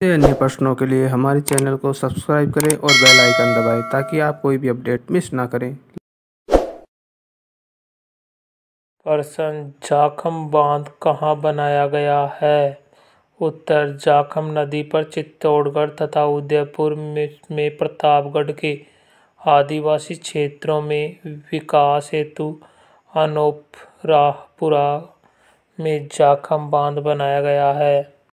अन्य प्रश्नों के लिए हमारे चैनल को सब्सक्राइब करें और बेल आइकन दबाएँ ताकि आप कोई भी अपडेट मिस ना करें। प्रश्न जाखम बाँध कहाँ बनाया गया है? उत्तर जाखम नदी पर चित्तौड़गढ़ तथा उदयपुर में, में प्रतापगढ़ के आदिवासी क्षेत्रों में विकास हेतु अनोपरापुरा में जाखम बाँध बनाया गया है।